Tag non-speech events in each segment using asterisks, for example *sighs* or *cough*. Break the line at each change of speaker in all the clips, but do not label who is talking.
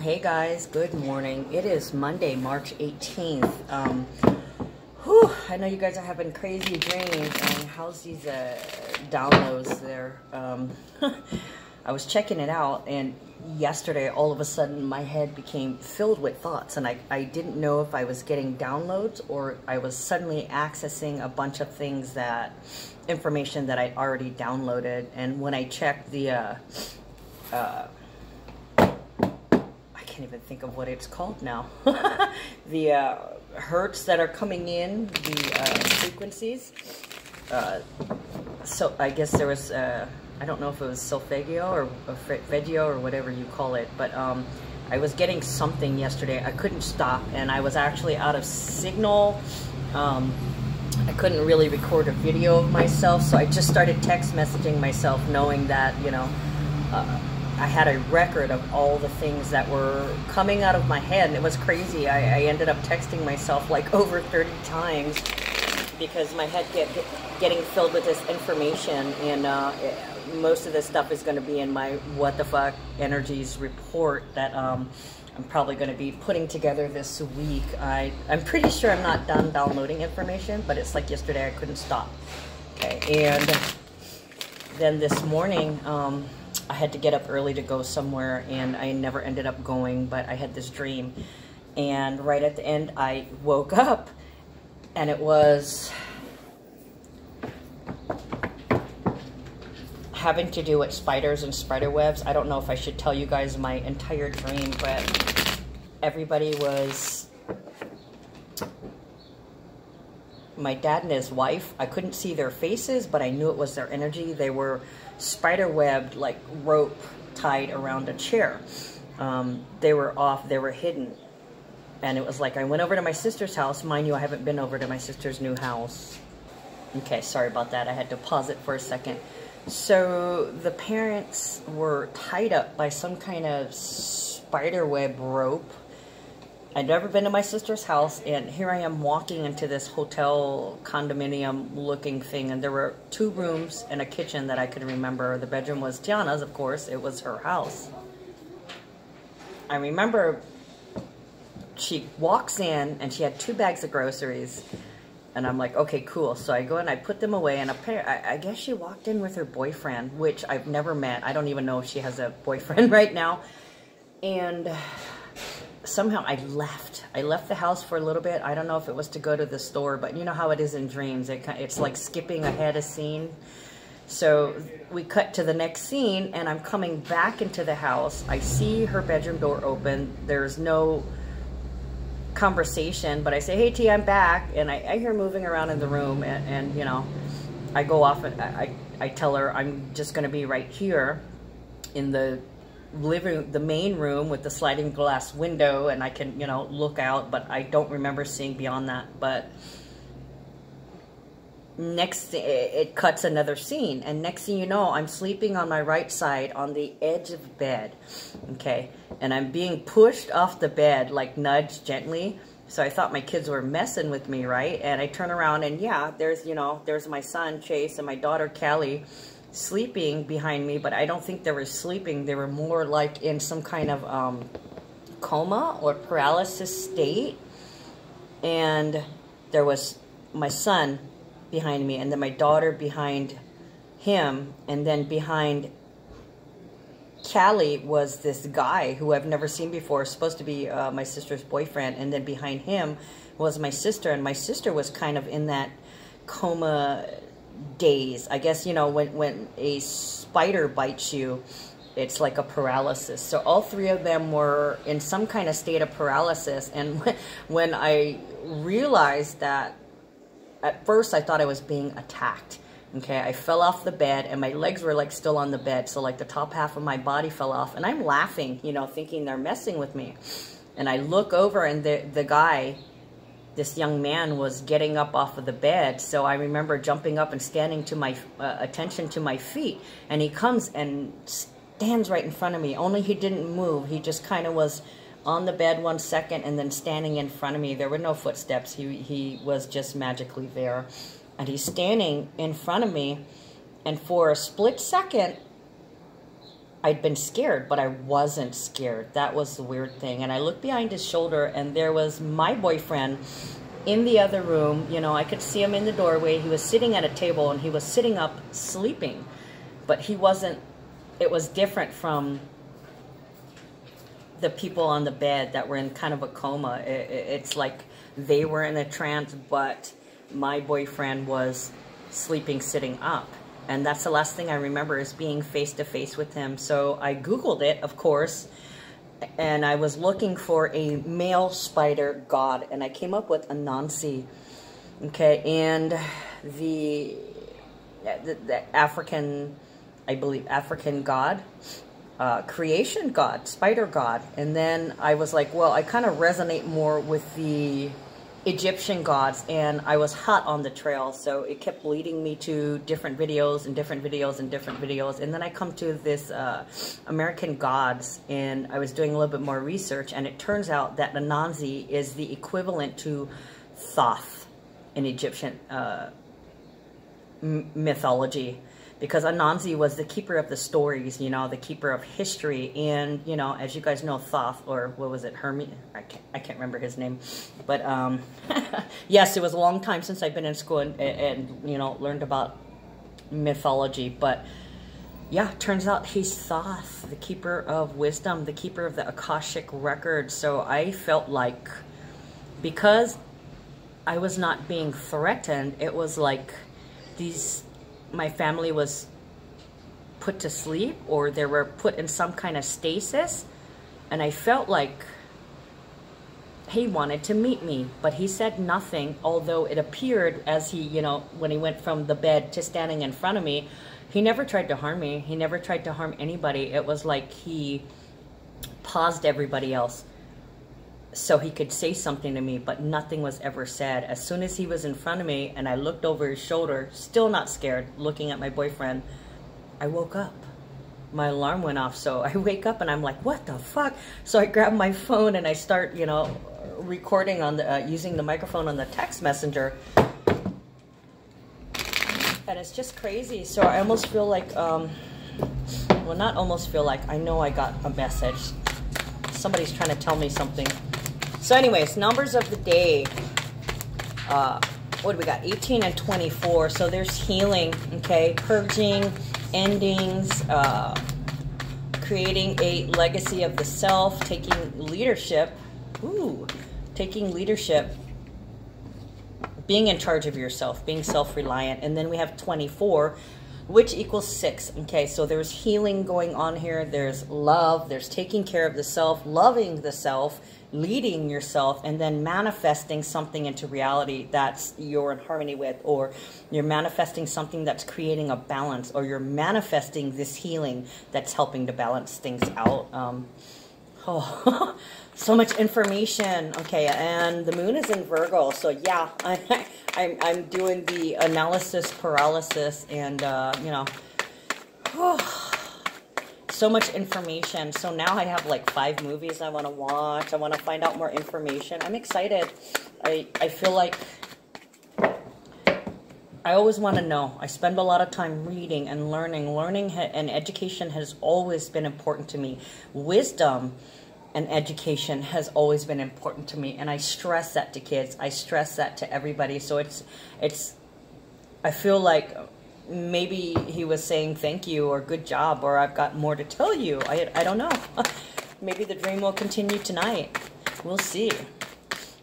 Hey guys, good morning. It is Monday, March 18th. Um, whew, I know you guys are having crazy dreams. And how's these uh, downloads there? Um, *laughs* I was checking it out, and yesterday, all of a sudden, my head became filled with thoughts, and I, I didn't know if I was getting downloads or I was suddenly accessing a bunch of things that information that I'd already downloaded. And when I checked the uh, uh, can't even think of what it's called now. *laughs* the uh, hertz that are coming in, the uh, frequencies. Uh, so I guess there was, uh, I don't know if it was solfeggio or, or veggio or whatever you call it, but um, I was getting something yesterday. I couldn't stop, and I was actually out of signal. Um, I couldn't really record a video of myself, so I just started text messaging myself, knowing that, you know, uh, I had a record of all the things that were coming out of my head, and it was crazy. I, I ended up texting myself like *laughs* over 30 times because my head kept get getting filled with this information, and uh, most of this stuff is going to be in my what the fuck energies report that um, I'm probably going to be putting together this week. I I'm pretty sure I'm not done downloading information, but it's like yesterday I couldn't stop. Okay, and then this morning. Um, I had to get up early to go somewhere and I never ended up going, but I had this dream. And right at the end, I woke up and it was having to do with spiders and spider webs. I don't know if I should tell you guys my entire dream, but everybody was my dad and his wife. I couldn't see their faces, but I knew it was their energy. They were spider webbed like rope tied around a chair. Um, they were off, they were hidden. And it was like I went over to my sister's house. Mind you, I haven't been over to my sister's new house. Okay, sorry about that. I had to pause it for a second. So the parents were tied up by some kind of spider web rope I'd never been to my sister's house, and here I am walking into this hotel condominium looking thing, and there were two rooms and a kitchen that I could remember. The bedroom was Tiana's, of course, it was her house. I remember she walks in and she had two bags of groceries, and I'm like, okay, cool. So I go and I put them away, and I, I guess she walked in with her boyfriend, which I've never met. I don't even know if she has a boyfriend *laughs* right now. And somehow I left. I left the house for a little bit. I don't know if it was to go to the store, but you know how it is in dreams. It, it's like skipping ahead a scene. So we cut to the next scene, and I'm coming back into the house. I see her bedroom door open. There's no conversation, but I say, hey, T, I'm back. And I, I hear moving around in the room, and, and you know, I go off and I, I tell her I'm just going to be right here in the living the main room with the sliding glass window and I can you know look out but I don't remember seeing beyond that. But next it cuts another scene and next thing you know I'm sleeping on my right side on the edge of bed okay? And I'm being pushed off the bed like nudged gently. So I thought my kids were messing with me right? And I turn around and yeah there's you know there's my son Chase and my daughter Callie sleeping behind me, but I don't think they were sleeping. They were more like in some kind of um, coma or paralysis state. And there was my son behind me, and then my daughter behind him, and then behind Callie was this guy who I've never seen before, supposed to be uh, my sister's boyfriend, and then behind him was my sister, and my sister was kind of in that coma days. I guess, you know, when, when a spider bites you, it's like a paralysis. So all three of them were in some kind of state of paralysis. And *laughs* when I realized that, at first I thought I was being attacked. Okay, I fell off the bed and my legs were like still on the bed. So like the top half of my body fell off and I'm laughing, you know, thinking they're messing with me. And I look over and the, the guy this young man was getting up off of the bed. So I remember jumping up and standing to my uh, attention to my feet. And he comes and stands right in front of me. Only he didn't move. He just kind of was on the bed one second and then standing in front of me. There were no footsteps. He, he was just magically there. And he's standing in front of me. And for a split second, I'd been scared, but I wasn't scared. That was the weird thing. And I looked behind his shoulder, and there was my boyfriend in the other room. You know, I could see him in the doorway. He was sitting at a table, and he was sitting up sleeping. But he wasn't, it was different from the people on the bed that were in kind of a coma. It, it, it's like they were in a trance, but my boyfriend was sleeping sitting up and that's the last thing I remember is being face to face with him. So I Googled it, of course, and I was looking for a male spider god, and I came up with Anansi. Okay, and the, the, the African, I believe, African god, uh, creation god, spider god. And then I was like, well, I kind of resonate more with the Egyptian gods and I was hot on the trail so it kept leading me to different videos and different videos and different videos. And then I come to this uh, American gods and I was doing a little bit more research and it turns out that Anansi is the equivalent to Thoth in Egyptian uh, mythology because Anansi was the keeper of the stories, you know, the keeper of history. And, you know, as you guys know, Thoth, or what was it, Hermes? I can't, I can't remember his name. But, um, *laughs* yes, it was a long time since I've been in school and, and, you know, learned about mythology. But, yeah, turns out he's Thoth, the keeper of wisdom, the keeper of the Akashic record. So I felt like, because I was not being threatened, it was like these my family was put to sleep or they were put in some kind of stasis. And I felt like he wanted to meet me, but he said nothing, although it appeared as he, you know, when he went from the bed to standing in front of me, he never tried to harm me. He never tried to harm anybody. It was like he paused everybody else so he could say something to me, but nothing was ever said. As soon as he was in front of me and I looked over his shoulder, still not scared, looking at my boyfriend, I woke up. My alarm went off, so *laughs* I wake up and I'm like, what the fuck? So I grab my phone and I start, you know, recording on the, uh, using the microphone on the text messenger. And it's just crazy. So I almost feel like, um, well, not almost feel like, I know I got a message. Somebody's trying to tell me something. So anyways, numbers of the day. Uh, what do we got? 18 and 24. So there's healing, okay? Purging, endings, uh, creating a legacy of the self, taking leadership. Ooh, taking leadership. Being in charge of yourself, being self-reliant. And then we have 24, which equals six. Okay, so there's healing going on here. There's love. There's taking care of the self, loving the self, leading yourself and then manifesting something into reality that's you're in harmony with or you're manifesting something that's creating a balance or you're manifesting this healing that's helping to balance things out. Um, oh *laughs* so much information. Okay and the moon is in virgo so yeah *laughs* I, I'm, I'm doing the analysis paralysis and uh, you know *sighs* oh, so much information. So now I have like five movies I want to watch. I want to find out more information. I'm excited. I, I feel like I always want to know. I spend a lot of time reading and learning. Learning and education has always been important to me. Wisdom and education has always been important to me and I stress that to kids. I stress that to everybody. So it's it's I feel like maybe he was saying thank you or good job or I've got more to tell you. I, I don't know. *laughs* maybe the dream will continue tonight. We'll see.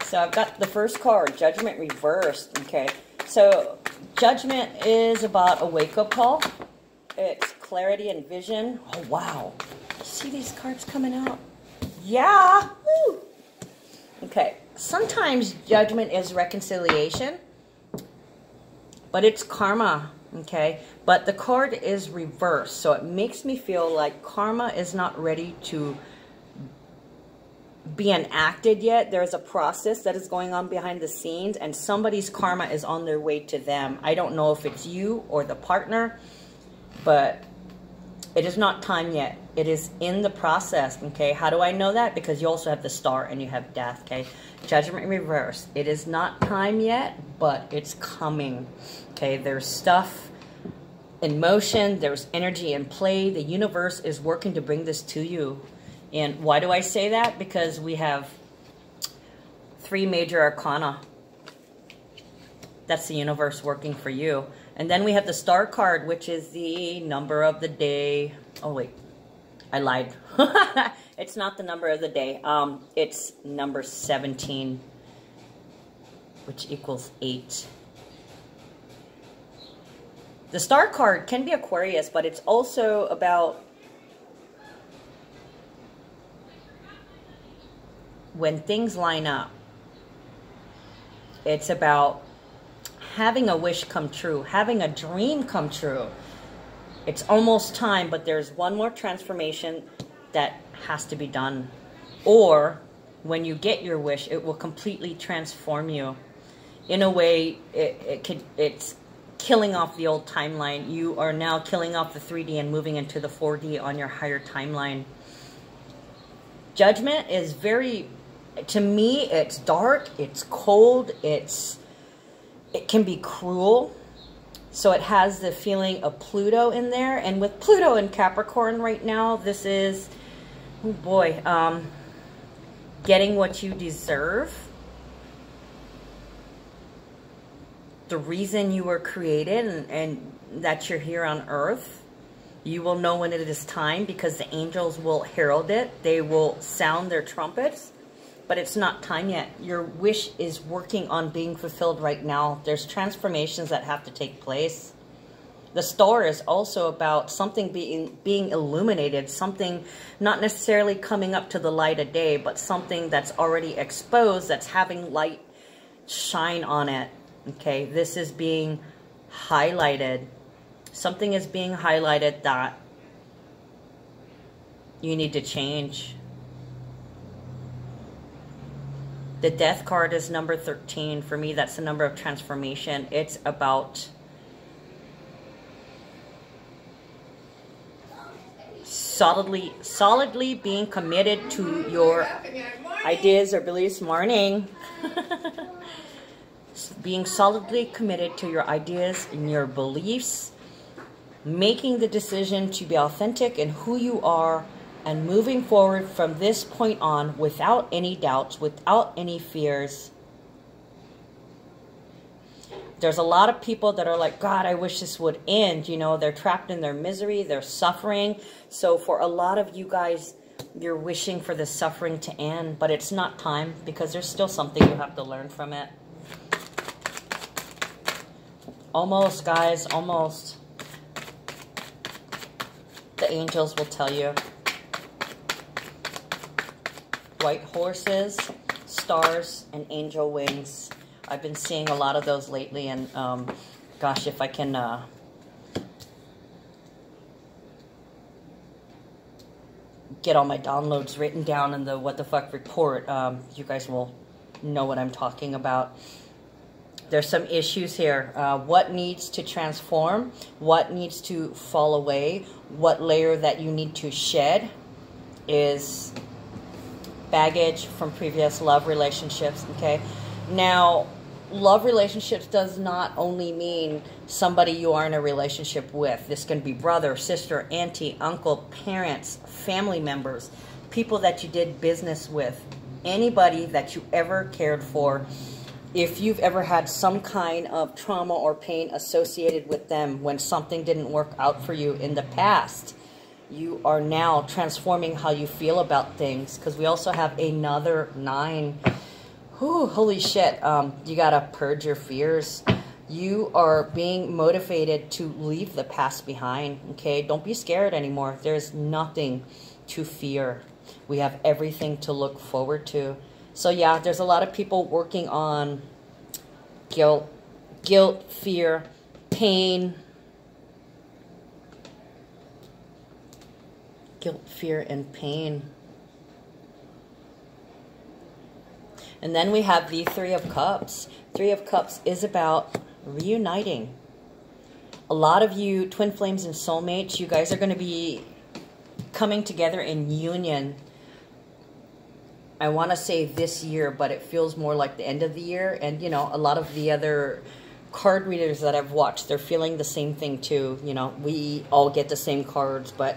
So I've got the first card, Judgment Reversed. Okay, so Judgment is about a wake-up call. It's clarity and vision. Oh, wow. See these cards coming out? Yeah. Woo. Okay, sometimes judgment is reconciliation, but it's karma okay? But the card is reversed, so it makes me feel like karma is not ready to be enacted yet. There's a process that is going on behind the scenes, and somebody's karma is on their way to them. I don't know if it's you or the partner, but it is not time yet. It is in the process, okay? How do I know that? Because you also have the star and you have death, okay? Judgment reverse. It is not time yet, but it's coming, okay? There's stuff in motion, there's energy in play. The universe is working to bring this to you. And why do I say that? Because we have three major arcana. That's the universe working for you. And then we have the star card, which is the number of the day. Oh, wait. I lied. *laughs* it's not the number of the day. Um, it's number 17, which equals 8. The star card can be Aquarius, but it's also about when things line up. It's about having a wish come true, having a dream come true. It's almost time, but there's one more transformation that has to be done. Or when you get your wish, it will completely transform you. In a way, it, it could it's killing off the old timeline. You are now killing off the 3D and moving into the 4D on your higher timeline. Judgment is very, to me, it's dark, it's cold, it's, it can be cruel. So it has the feeling of Pluto in there. And with Pluto in Capricorn right now, this is, oh boy, um, getting what you deserve the reason you were created and, and that you're here on earth. You will know when it is time because the angels will herald it. They will sound their trumpets, but it's not time yet. Your wish is working on being fulfilled right now. There's transformations that have to take place. The star is also about something being being illuminated, something not necessarily coming up to the light of day, but something that's already exposed, that's having light shine on it. Okay, this is being highlighted. Something is being highlighted that you need to change. The death card is number 13. For me, that's the number of transformation. It's about solidly solidly being committed to your ideas or beliefs. Morning. *laughs* being solidly committed to your ideas and your beliefs, making the decision to be authentic in who you are, and moving forward from this point on without any doubts, without any fears. There's a lot of people that are like, God, I wish this would end. You know, they're trapped in their misery, they're suffering. So, for a lot of you guys, you're wishing for the suffering to end, but it's not time because there's still something you have to learn from it. Almost, guys, almost. The angels will tell you. White horses, stars, and angel wings. I've been seeing a lot of those lately, and um, gosh, if I can uh, get all my downloads written down in the what the fuck report, um, you guys will know what I'm talking about there's some issues here. Uh, what needs to transform? What needs to fall away? What layer that you need to shed is baggage from previous love relationships, okay? Now, love relationships does not only mean somebody you are in a relationship with. This can be brother, sister, auntie, uncle, parents, family members, people that you did business with, anybody that you ever cared for if you've ever had some kind of trauma or pain associated with them when something didn't work out for you in the past, you are now transforming how you feel about things because we also have another nine. Whew, holy shit. Um, you got to purge your fears. You are being motivated to leave the past behind, okay? Don't be scared anymore. There's nothing to fear. We have everything to look forward to. So yeah, there's a lot of people working on guilt, guilt, fear, pain, guilt, fear, and pain. And then we have the Three of Cups. Three of Cups is about reuniting. A lot of you, twin flames and soulmates, you guys are going to be coming together in union I want to say this year, but it feels more like the end of the year. And, you know, a lot of the other card readers that I've watched, they're feeling the same thing too. You know, we all get the same cards, but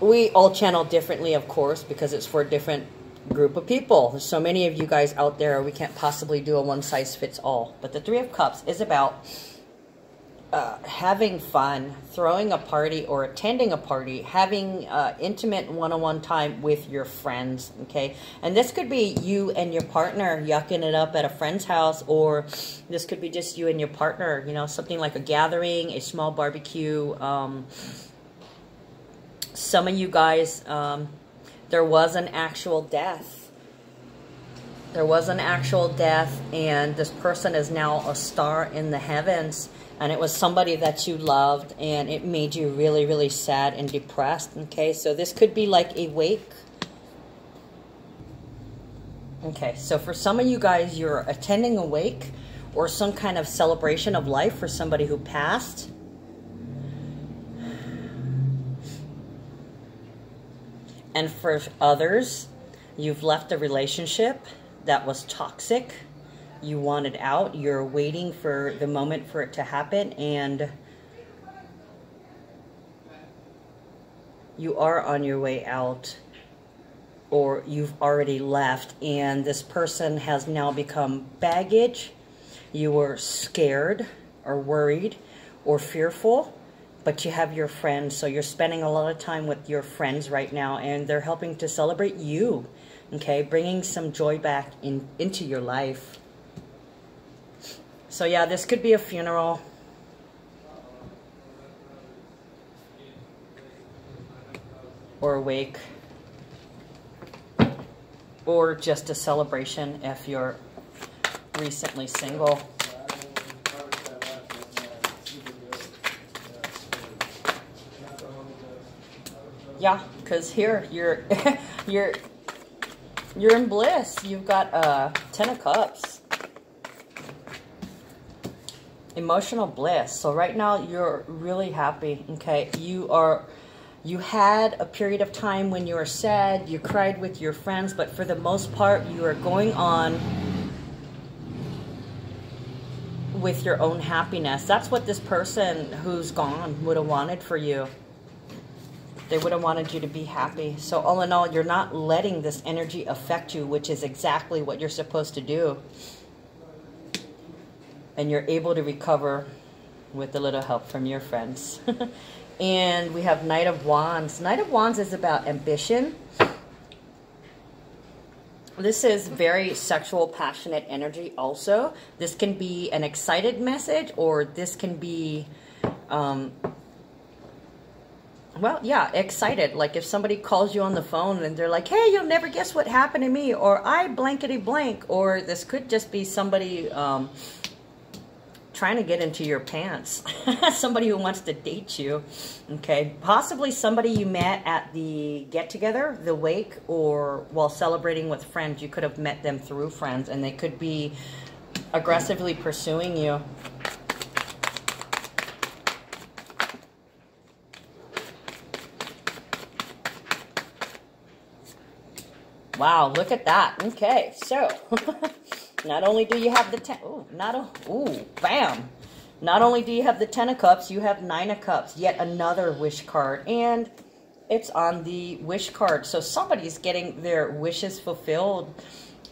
we all channel differently, of course, because it's for a different group of people. There's so many of you guys out there, we can't possibly do a one size fits all. But the Three of Cups is about uh, having fun, throwing a party or attending a party, having uh, intimate one-on-one time with your friends, okay? And this could be you and your partner yucking it up at a friend's house, or this could be just you and your partner, you know, something like a gathering, a small barbecue. Um, some of you guys, um, there was an actual death. There was an actual death, and this person is now a star in the heavens and it was somebody that you loved and it made you really really sad and depressed okay? So this could be like a wake. Okay so for some of you guys you're attending a wake or some kind of celebration of life for somebody who passed and for others you've left a relationship that was toxic you wanted out. You're waiting for the moment for it to happen and you are on your way out or you've already left and this person has now become baggage. You were scared or worried or fearful, but you have your friends. So you're spending a lot of time with your friends right now and they're helping to celebrate you, okay? Bringing some joy back in, into your life. So yeah, this could be a funeral. Or a wake. Or just a celebration if you're recently single. Yeah, because here you're *laughs* you're you're in bliss. You've got uh ten of cups emotional bliss. So right now you're really happy, okay? You are you had a period of time when you were sad, you cried with your friends, but for the most part you are going on with your own happiness. That's what this person who's gone would have wanted for you. They would have wanted you to be happy. So all in all, you're not letting this energy affect you, which is exactly what you're supposed to do and you're able to recover with a little help from your friends. *laughs* and we have Knight of Wands. Knight of Wands is about ambition. This is very sexual, passionate energy also. This can be an excited message or this can be, um, well, yeah, excited. Like if somebody calls you on the phone and they're like, hey, you'll never guess what happened to me or I blankety blank. Or this could just be somebody... Um, trying to get into your pants. *laughs* somebody who wants to date you. Okay. Possibly somebody you met at the get-together, the wake, or while celebrating with friends. You could have met them through friends, and they could be aggressively pursuing you. Wow, look at that. Okay, so *laughs* Not only do you have the ten, ooh, not a, ooh, bam. Not only do you have the ten of cups, you have nine of cups, yet another wish card, and it's on the wish card. So somebody's getting their wishes fulfilled.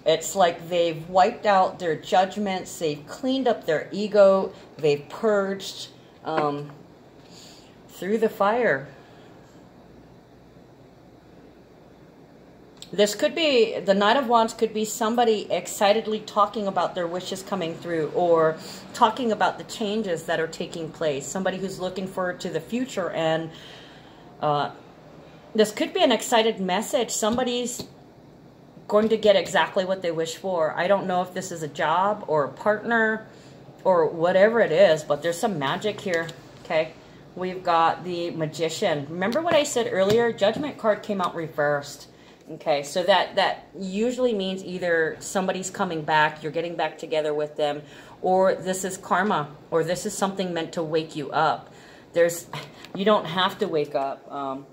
It's like they've wiped out their judgments, they've cleaned up their ego, they've purged um, through the fire. This could be, the Knight of Wands could be somebody excitedly talking about their wishes coming through or talking about the changes that are taking place. Somebody who's looking forward to the future and uh, this could be an excited message. Somebody's going to get exactly what they wish for. I don't know if this is a job or a partner or whatever it is, but there's some magic here, okay? We've got the Magician. Remember what I said earlier? Judgment card came out reversed. Okay, so that, that usually means either somebody's coming back, you're getting back together with them, or this is karma, or this is something meant to wake you up. There's, you don't have to wake up, um,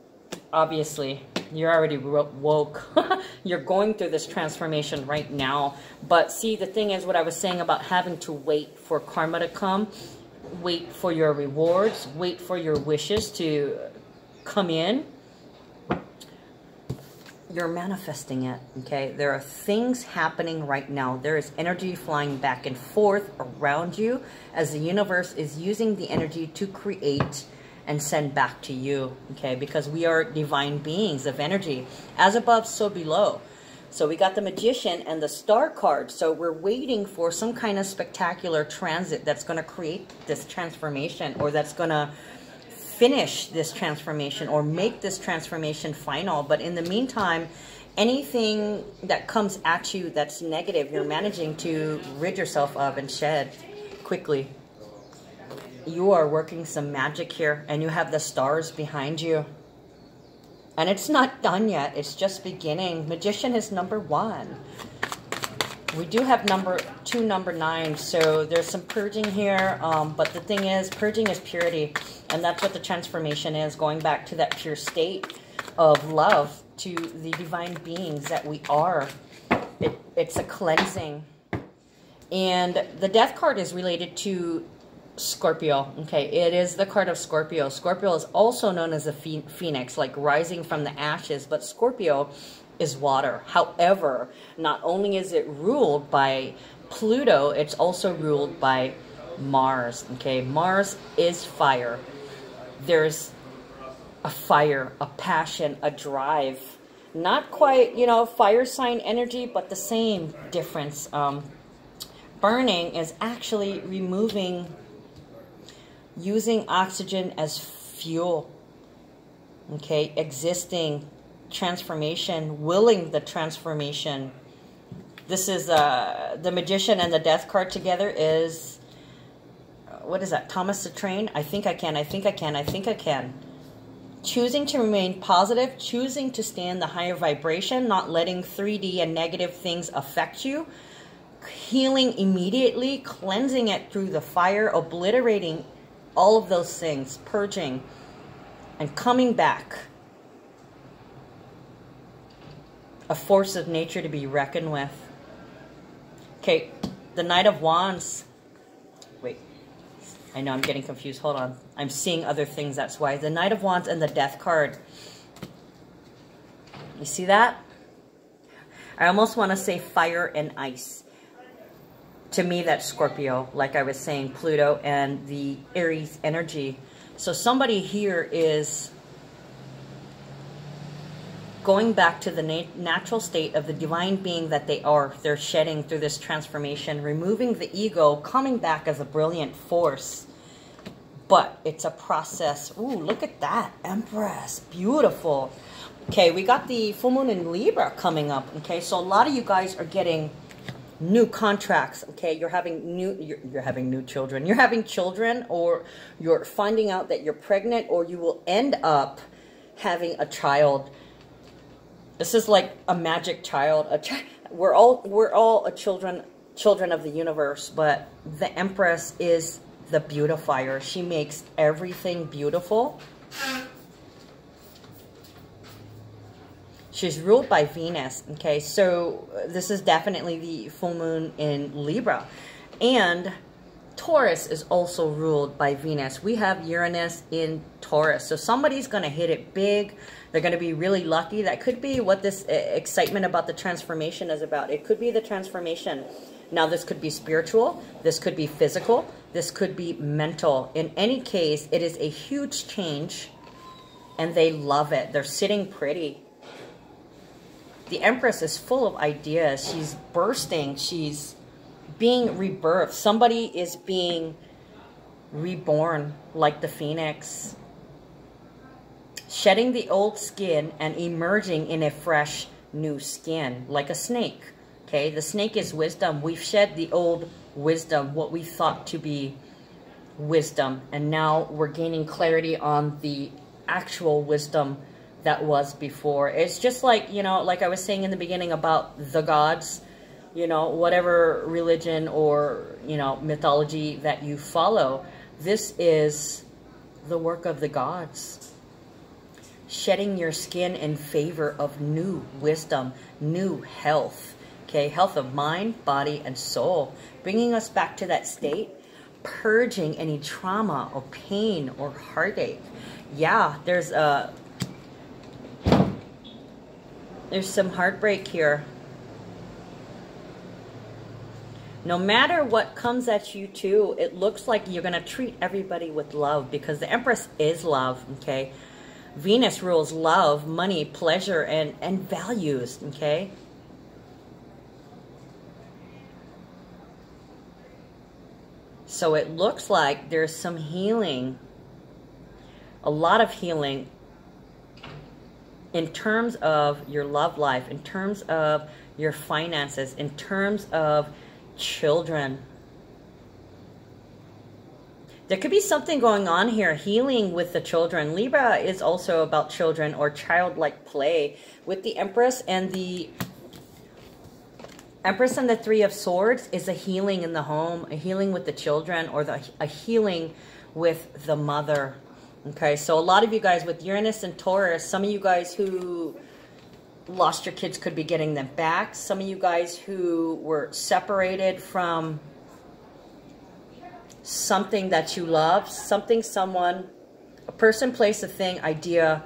obviously. You're already woke. *laughs* You're going through this transformation right now. But see, the thing is what I was saying about having to wait for karma to come, wait for your rewards, wait for your wishes to come in. You're manifesting it, okay? There are things happening right now. There is energy flying back and forth around you as the universe is using the energy to create and send back to you, okay? Because we are divine beings of energy. As above, so below. So we got the Magician and the Star card. So we're waiting for some kind of spectacular transit that's going to create this transformation or that's going to finish this transformation or make this transformation final. But in the meantime, anything that comes at you that's negative, you're managing to rid yourself of and shed quickly you are working some magic here and you have the stars behind you. And it's not done yet. It's just beginning. Magician is number one. We do have number two, number nine. So there's some purging here. Um, but the thing is, purging is purity. And that's what the transformation is. Going back to that pure state of love to the divine beings that we are. It, it's a cleansing. And the death card is related to Scorpio. Okay, it is the card of Scorpio. Scorpio is also known as a phoenix, like rising from the ashes, but Scorpio is water. However, not only is it ruled by Pluto, it's also ruled by Mars. Okay, Mars is fire. There's a fire, a passion, a drive. Not quite, you know, fire sign energy, but the same difference. Um, burning is actually removing using oxygen as fuel. Okay, existing transformation, willing the transformation. This is uh, the magician and the death card together is, what is that? Thomas the Train? I think I can, I think I can, I think I can. Choosing to remain positive, choosing to stay in the higher vibration, not letting 3D and negative things affect you. Healing immediately, cleansing it through the fire, obliterating all of those things, purging and coming back. A force of nature to be reckoned with. Okay, the Knight of Wands. I know I'm getting confused. Hold on. I'm seeing other things, that's why. The Knight of Wands and the Death card. You see that? I almost want to say fire and ice to me, that's Scorpio, like I was saying, Pluto and the Aries energy. So somebody here is going back to the nat natural state of the divine being that they are. They're shedding through this transformation, removing the ego, coming back as a brilliant force. But it's a process. Ooh, look at that. Empress. Beautiful. Okay, we got the full moon in Libra coming up. Okay, so a lot of you guys are getting new contracts okay you're having new you're, you're, having new children you're having children or you're finding out that you're pregnant or you will end up having a child this is like a magic child a chi we're all we're all a children children of the universe but the empress is the beautifier she makes everything beautiful She's ruled by Venus. Okay, so uh, this is definitely the full moon in Libra. And Taurus is also ruled by Venus. We have Uranus in Taurus. So somebody's going to hit it big. They're going to be really lucky. That could be what this uh, excitement about the transformation is about. It could be the transformation. Now, this could be spiritual. This could be physical. This could be mental. In any case, it is a huge change. And they love it. They're sitting pretty the Empress is full of ideas. She's bursting. She's being rebirthed. Somebody is being reborn like the phoenix. Shedding the old skin and emerging in a fresh new skin, like a snake. Okay, the snake is wisdom. We've shed the old wisdom, what we thought to be wisdom. And now we're gaining clarity on the actual wisdom that was before. It's just like, you know, like I was saying in the beginning about the gods, you know, whatever religion or, you know, mythology that you follow, this is the work of the gods. shedding your skin in favor of new wisdom, new health. Okay, health of mind, body, and soul. Bringing us back to that state, purging any trauma or pain or heartache. Yeah, there's a there's some heartbreak here. No matter what comes at you too, it looks like you're going to treat everybody with love because the Empress is love, okay? Venus rules love, money, pleasure, and, and values, okay? So it looks like there's some healing, a lot of healing in terms of your love life, in terms of your finances, in terms of children. There could be something going on here, healing with the children. Libra is also about children or childlike play with the Empress and the Empress and the Three of Swords is a healing in the home, a healing with the children, or the, a healing with the mother. Okay, so a lot of you guys with Uranus and Taurus, some of you guys who lost your kids could be getting them back. Some of you guys who were separated from something that you love, something, someone, a person, place, a thing, idea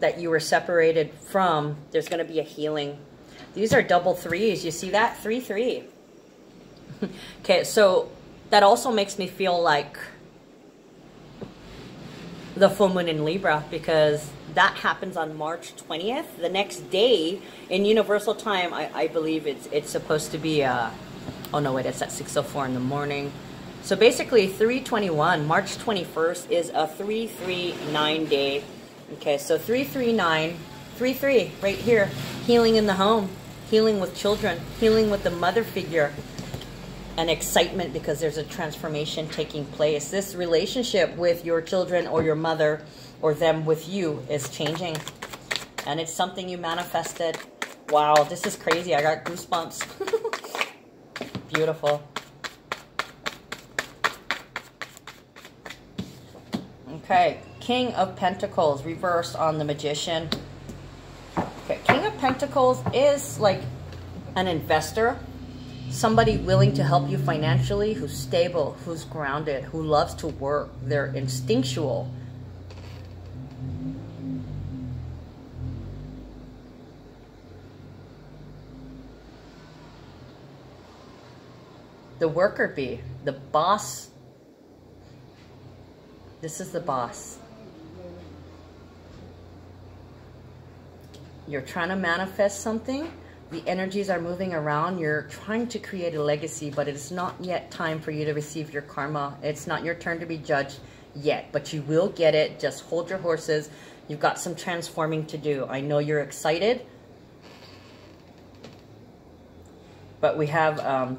that you were separated from, there's going to be a healing. These are double threes. You see that? Three, three. *laughs* okay, so that also makes me feel like the full moon in Libra because that happens on March 20th. The next day in universal time, I, I believe it's it's supposed to be, uh, oh no, wait, it's at 6.04 in the morning. So basically 321, March 21st is a 339 day. Okay, so 339, 33 right here, healing in the home, healing with children, healing with the mother figure, and excitement because there's a transformation taking place. This relationship with your children or your mother or them with you is changing. And it's something you manifested. Wow, this is crazy. I got goosebumps. *laughs* Beautiful. Okay, King of Pentacles reversed on the Magician. Okay, King of Pentacles is like an investor somebody willing to help you financially, who's stable, who's grounded, who loves to work. They're instinctual. The worker bee, the boss. This is the boss. You're trying to manifest something the energies are moving around. You're trying to create a legacy, but it's not yet time for you to receive your karma. It's not your turn to be judged yet, but you will get it. Just hold your horses. You've got some transforming to do. I know you're excited, but we have um,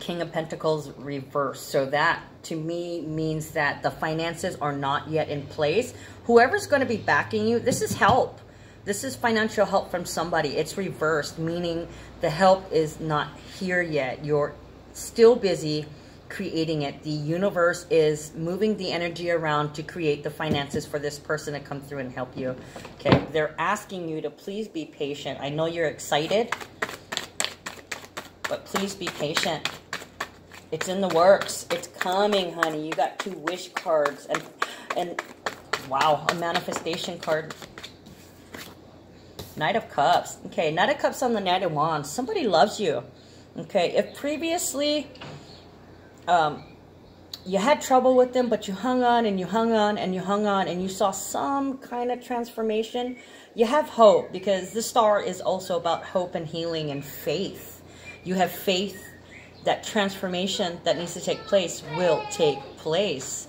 King of Pentacles reversed. So that to me means that the finances are not yet in place. Whoever's going to be backing you, this is help this is financial help from somebody. It's reversed, meaning the help is not here yet. You're still busy creating it. The universe is moving the energy around to create the finances for this person to come through and help you. Okay, they're asking you to please be patient. I know you're excited, but please be patient. It's in the works. It's coming, honey. You got two wish cards and and wow, a manifestation card. Knight of Cups. Okay, Knight of Cups on the Knight of Wands. Somebody loves you. Okay, if previously um, you had trouble with them, but you hung on and you hung on and you hung on and you saw some kind of transformation, you have hope because the star is also about hope and healing and faith. You have faith that transformation that needs to take place will take place.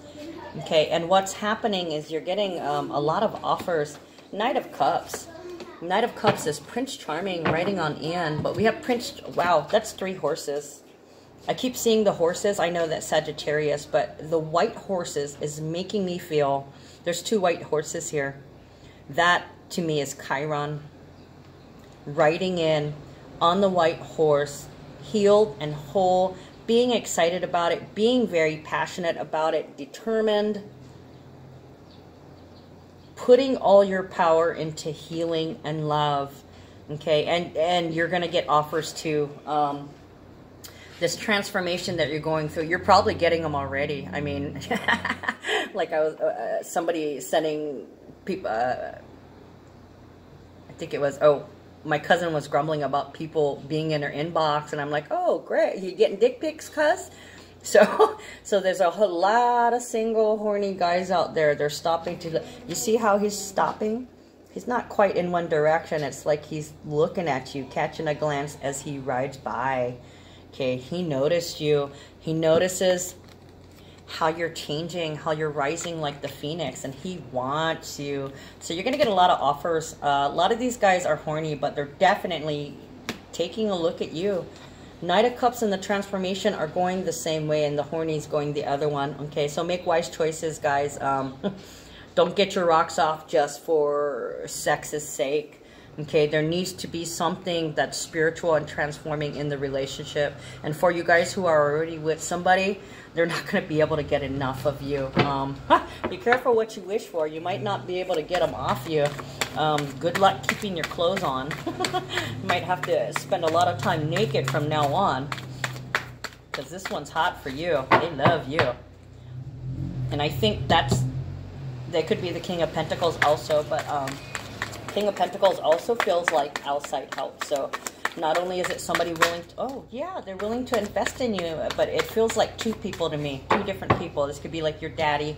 Okay, and what's happening is you're getting um, a lot of offers. Knight of Cups. Knight of Cups is Prince Charming riding on Ian, but we have Prince, wow, that's three horses. I keep seeing the horses. I know that Sagittarius, but the white horses is making me feel, there's two white horses here. That, to me, is Chiron riding in on the white horse, healed and whole, being excited about it, being very passionate about it, determined, putting all your power into healing and love. Okay, and and you're gonna get offers too. Um, this transformation that you're going through, you're probably getting them already. I mean, *laughs* like I was uh, uh, somebody sending people. Uh, I think it was oh my cousin was grumbling about people being in her inbox, and I'm like, oh, great, you getting dick pics, cuz? So, *laughs* so there's a whole lot of single horny guys out there. They're stopping to, you see how he's stopping? He's not quite in one direction. It's like he's looking at you, catching a glance as he rides by. Okay, he noticed you. He notices how you're changing, how you're rising like the phoenix, and he wants you. So you're going to get a lot of offers. Uh, a lot of these guys are horny, but they're definitely taking a look at you. Knight of Cups and the transformation are going the same way, and the horny is going the other one. Okay, so make wise choices, guys. Um, *laughs* don't get your rocks off just for sex's sake. Okay, there needs to be something that's spiritual and transforming in the relationship. And for you guys who are already with somebody, they're not going to be able to get enough of you. Um, be careful what you wish for. You might not be able to get them off you. Um, good luck keeping your clothes on. *laughs* you might have to spend a lot of time naked from now on. Because this one's hot for you. They love you. And I think that's, they could be the King of Pentacles also, but um, King of Pentacles also feels like outside help. So not only is it somebody willing to, oh yeah, they're willing to invest in you, but it feels like two people to me, two different people. This could be like your daddy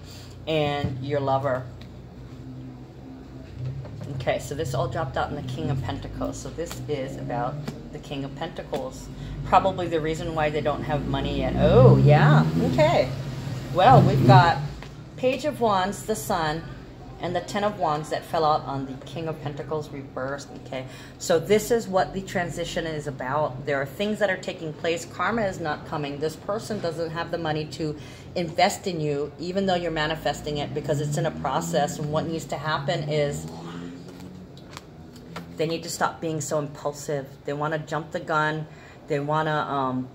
and your lover. Okay, so this all dropped out in the King of Pentacles. So this is about the King of Pentacles. Probably the reason why they don't have money yet. Oh, yeah. Okay. Well, we've got Page of Wands, the Sun, and the Ten of Wands that fell out on the King of Pentacles reversed. Okay, so this is what the transition is about. There are things that are taking place. Karma is not coming. This person doesn't have the money to invest in you, even though you're manifesting it, because it's in a process. And what needs to happen is they need to stop being so impulsive. They want to jump the gun. They want to um,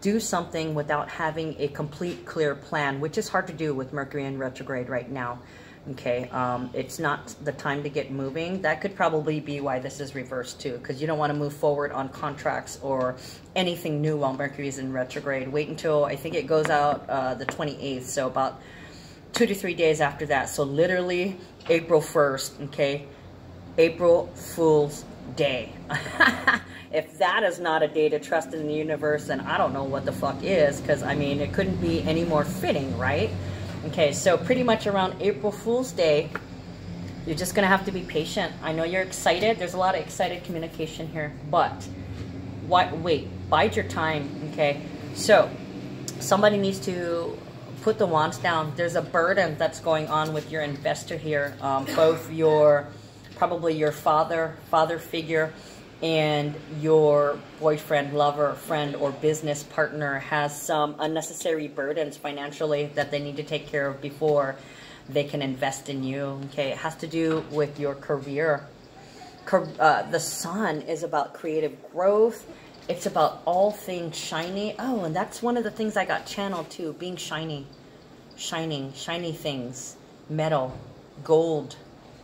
do something without having a complete, clear plan, which is hard to do with Mercury in retrograde right now okay um, it's not the time to get moving. That could probably be why this is reversed too because you don't want to move forward on contracts or anything new while Mercury is in retrograde. Wait until I think it goes out uh, the 28th so about two to three days after that. So literally April 1st okay? April Fool's Day. *laughs* If that is not a day to trust in the universe then I don't know what the fuck is because I mean it couldn't be any more fitting right Okay, so pretty much around April Fool's Day, you're just to have to be patient. I know you're excited. There's a lot of excited communication here, but what, wait, bide your time, okay? So somebody needs to put the wands down. There's a burden that's going on with your investor here, um, both your, probably your father, father figure, and your boyfriend, lover, friend, or business partner has some unnecessary burdens financially that they need to take care of before they can invest in you. Okay, it has to do with your career. Uh, the sun is about creative growth. It's about all things shiny. Oh, and that's one of the things I got channeled too, being shiny. Shining, shiny things. Metal, gold,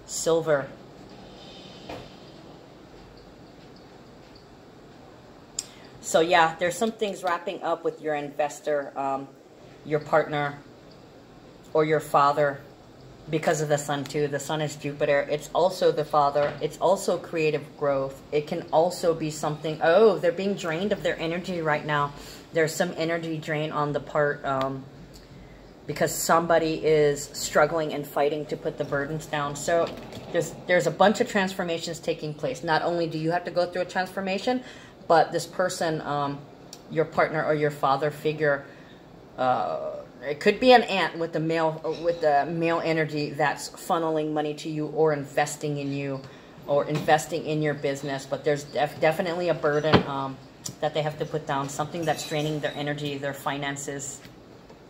silver, So yeah, there's some things wrapping up with your investor, um, your partner, or your father because of the sun too. The sun is Jupiter. It's also the father. It's also creative growth. It can also be something, oh, they're being drained of their energy right now. There's some energy drain on the part um, because somebody is struggling and fighting to put the burdens down. So there's, there's a bunch of transformations taking place. Not only do you have to go through a transformation, but this person, um, your partner or your father figure, uh, it could be an aunt with the male with the male energy that's funneling money to you or investing in you or investing in your business. But there's def definitely a burden um, that they have to put down, something that's draining their energy, their finances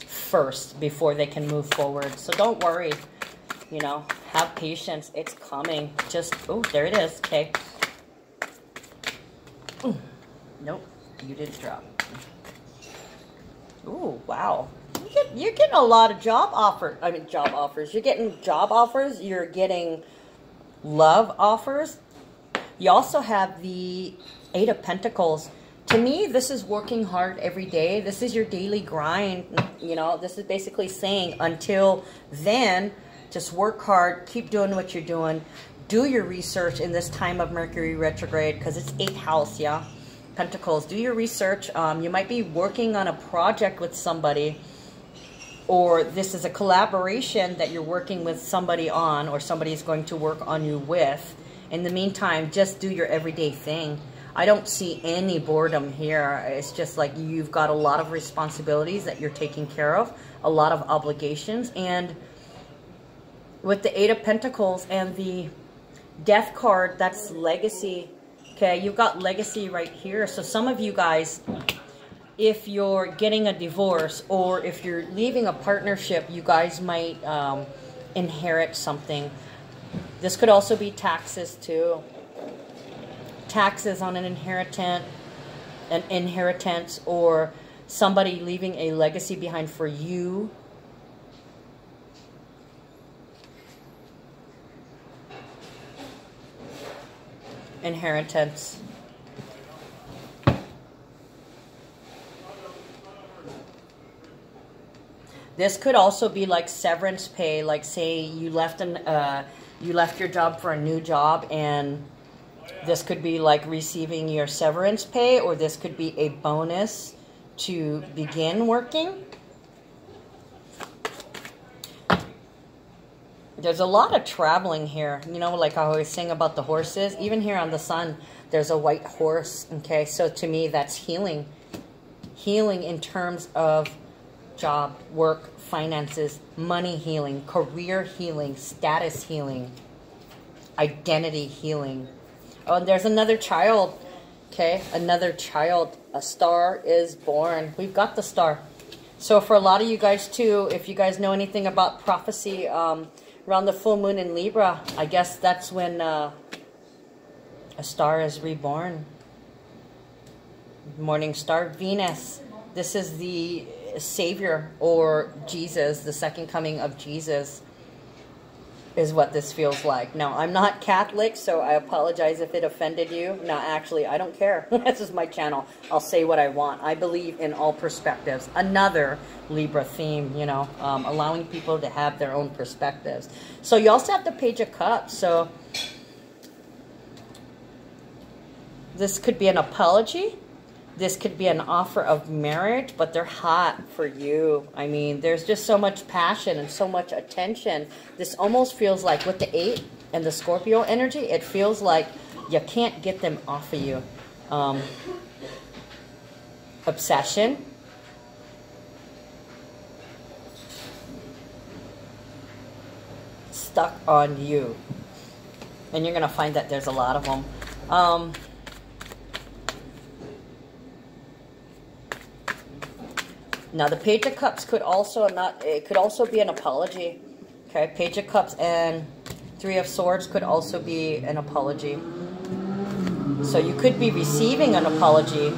first before they can move forward. So don't worry, you know, have patience. It's coming. Just, oh, there it is. Okay. Nope, you didn't drop. Ooh, wow. you get, you're getting a lot of job offers. I mean, job offers. You're getting job offers. You're getting love offers. You also have the Eight of Pentacles. To me, this is working hard every day. This is your daily grind. You know, this is basically saying until then, just work hard, keep doing what you're doing, do your research in this time of Mercury retrograde because it's eighth house, yeah. Pentacles. Do your research. Um, you might be working on a project with somebody or this is a collaboration that you're working with somebody on or somebody is going to work on you with. In the meantime, just do your everyday thing. I don't see any boredom here. It's just like you've got a lot of responsibilities that you're taking care of, a lot of obligations. And with the Eight of Pentacles and the Death card, that's legacy. Okay, you've got legacy right here. So some of you guys, if you're getting a divorce or if you're leaving a partnership, you guys might um, inherit something. This could also be taxes too. Taxes on an inheritance, an inheritance, or somebody leaving a legacy behind for you inheritance. This could also be like severance pay, like say you left an uh, you left your job for a new job and this could be like receiving your severance pay or this could be a bonus to begin working. There's a lot of traveling here. You know, like I always sing about the horses. Even here on the sun, there's a white horse. Okay, so to me, that's healing. Healing in terms of job, work, finances, money healing, career healing, status healing, identity healing. Oh, and there's another child. Okay, another child. A star is born. We've got the star. So for a lot of you guys too, if you guys know anything about prophecy, um, around the full moon in Libra, I guess that's when uh, a star is reborn. Morning star Venus. This is the Savior or Jesus, the second coming of Jesus is what this feels like. Now, I'm not Catholic, so I apologize if it offended you. No, actually, I don't care. *laughs* this is my channel. I'll say what I want. I believe in all perspectives. Another Libra theme, you know, um, allowing people to have their own perspectives. So you also have the Page of Cups. So this could be an apology this could be an offer of marriage, but they're hot for you. I mean, there's just so much passion and so much attention. This almost feels like with the eight and the Scorpio energy, it feels like you can't get them off of you. Um, obsession. Stuck on you. And you're going to find that there's a lot of them. Um, Now the Page of Cups could also not, it could also be an apology. Okay, Page of Cups and Three of Swords could also be an apology. So you could be receiving an apology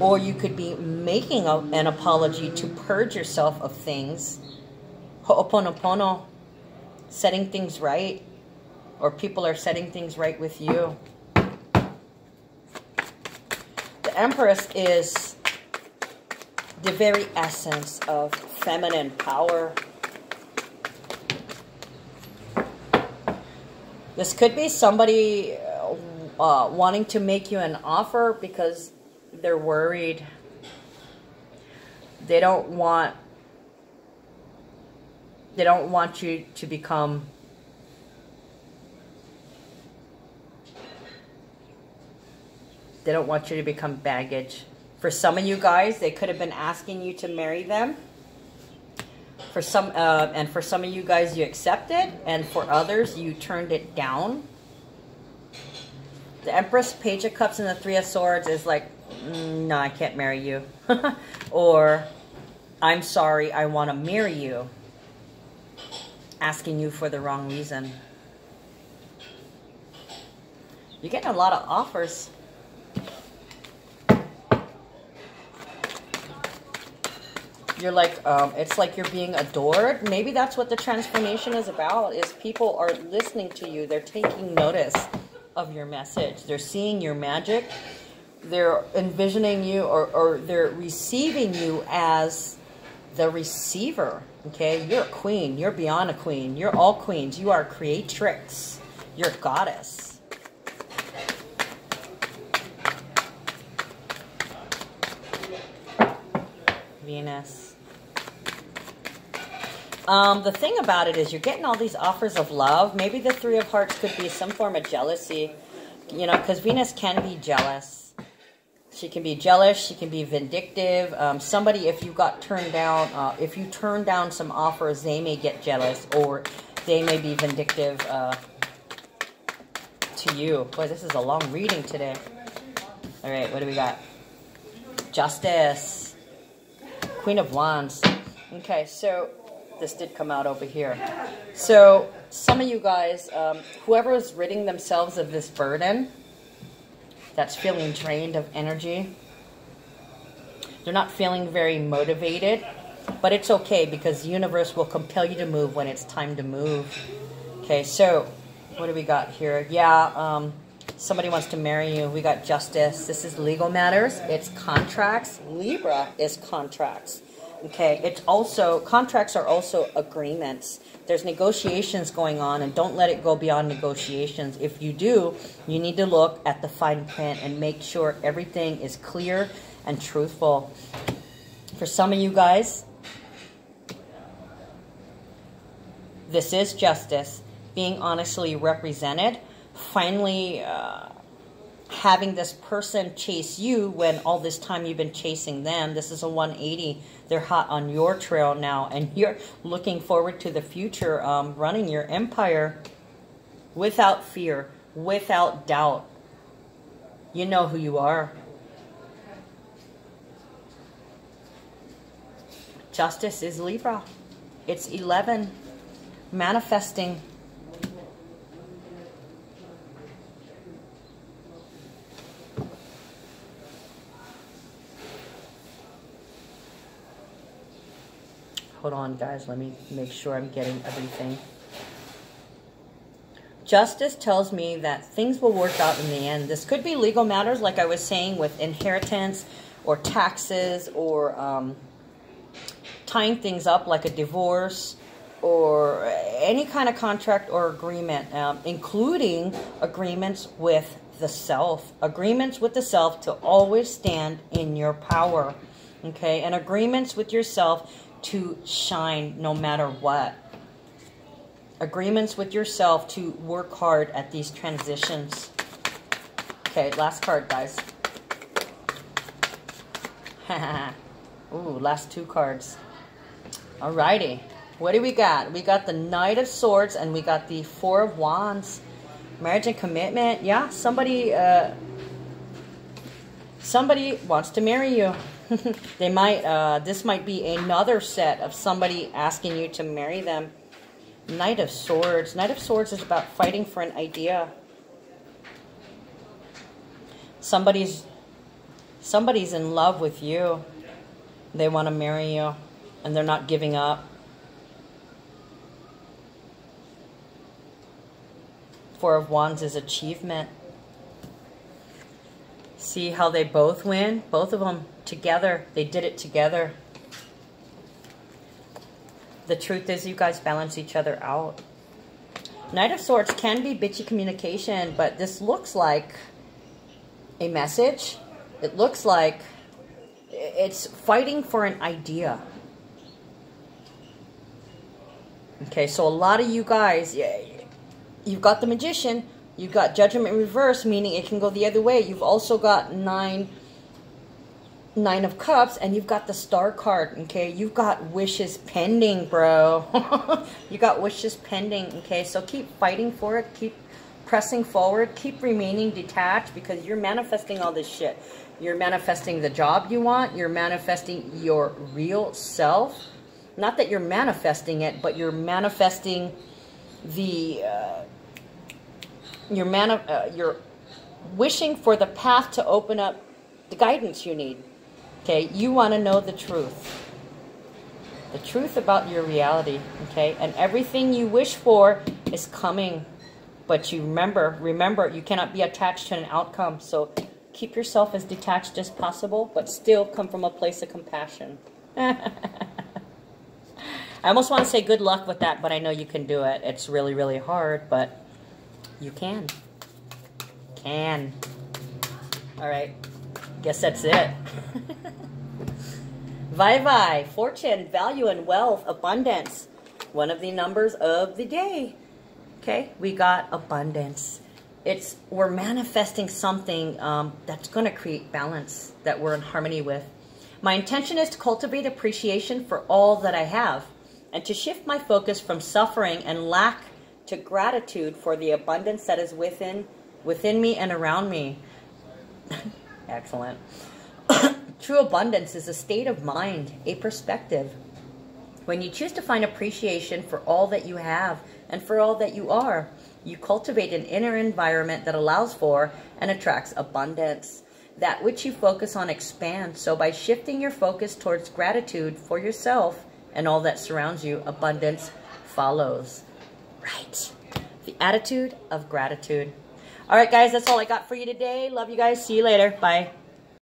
or you could be making a, an apology to purge yourself of things. Ho'oponopono, setting things right, or people are setting things right with you. The Empress is the very essence of feminine power. This could be somebody uh, uh, wanting to make you an offer because they're worried. They don't want they don't want you to become they don't want you to become baggage. For some of you guys, they could have been asking you to marry them. For some, uh, and for some of you guys, you accepted, and for others, you turned it down. The Empress, Page of Cups, and the Three of Swords is like, mm, no, I can't marry you. *laughs* or, I'm sorry, I want to marry you. Asking you for the wrong reason. You're getting a lot of offers. You're like, um, it's like you're being adored. Maybe that's what the transformation is about, is people are listening to you. They're taking notice of your message. They're seeing your magic. They're envisioning you or, or they're receiving you as the receiver. Okay, you're a queen. You're beyond a queen. You're all queens. You are creatrix. You're a goddess. Venus. Um, the thing about it is you're getting all these offers of love. Maybe the Three of Hearts could be some form of jealousy, you know, because Venus can be jealous. She can be jealous. She can be vindictive. Um, somebody, if you got turned down, uh, if you turn down some offers, they may get jealous or they may be vindictive uh, to you. Boy, this is a long reading today. All right, what do we got? Justice. Queen of Wands. Okay, so this did come out over here. So some of you guys, um, whoever is ridding themselves of this burden, that's feeling drained of energy, they're not feeling very motivated, but it's okay because the universe will compel you to move when it's time to move. Okay, so what do we got here? Yeah, um, somebody wants to marry you. We got justice. This is legal matters. It's contracts. Libra is contracts. Okay, it's also, contracts are also agreements. There's negotiations going on, and don't let it go beyond negotiations. If you do, you need to look at the fine print and make sure everything is clear and truthful. For some of you guys, this is justice, being honestly represented. Finally, uh, having this person chase you when all this time you've been chasing them. This is a 180. They're hot on your trail now, and you're looking forward to the future, um, running your empire without fear, without doubt. You know who you are. Justice is Libra. It's 11. Manifesting Hold on, guys. Let me make sure I'm getting everything. Justice tells me that things will work out in the end. This could be legal matters, like I was saying, with inheritance or taxes or um, tying things up, like a divorce or any kind of contract or agreement, um, including agreements with the self. Agreements with the self to always stand in your power. Okay, and agreements with yourself to shine no matter what. Agreements with yourself to work hard at these transitions. Okay, last card, guys. *laughs* Ooh, last two cards. Alrighty. What do we got? We got the Knight of Swords and we got the Four of Wands. Marriage and commitment. Yeah, somebody, uh, somebody wants to marry you. *laughs* they might, uh, this might be another set of somebody asking you to marry them. Knight of Swords. Knight of Swords is about fighting for an idea. Somebody's, somebody's in love with you. They want to marry you, and they're not giving up. Four of Wands is achievement. See how they both win? Both of them together. They did it together. The truth is you guys balance each other out. Knight of Swords can be bitchy communication, but this looks like a message. It looks like it's fighting for an idea. Okay, so a lot of you guys, you've got the Magician, you've got Judgment in reverse, meaning it can go the other way. You've also got Nine Nine of Cups, and you've got the Star card, okay? You've got wishes pending, bro. *laughs* you got wishes pending, okay? So keep fighting for it. Keep pressing forward. Keep remaining detached because you're manifesting all this shit. You're manifesting the job you want. You're manifesting your real self. Not that you're manifesting it, but you're manifesting the... Uh, you're, uh, you're wishing for the path to open up the guidance you need. Okay, you want to know the truth. the truth about your reality, okay? And everything you wish for is coming. But you remember, remember, you cannot be attached to an outcome. So keep yourself as detached as possible, but still come from a place of compassion. *laughs* I almost want to say good luck with that, but I know you can do it. It's really, really hard, but you can. Can. All right. Guess that's it. *laughs* Vai Vai, fortune, value, and wealth, abundance. One of the numbers of the day. Okay, we got abundance. It's we're manifesting something um, that's going to create balance that we're in harmony with. My intention is to cultivate appreciation for all that I have and to shift my focus from suffering and lack to gratitude for the abundance that is within within me and around me. *laughs* Excellent. True abundance is a state of mind, a perspective. When you choose to find appreciation for all that you have and for all that you are, you cultivate an inner environment that allows for and attracts abundance. That which you focus on expands. So, by shifting your focus towards gratitude for yourself and all that surrounds you, abundance follows. Right. The attitude of gratitude. All right, guys, that's all I got for you today. Love you guys. See you later. Bye.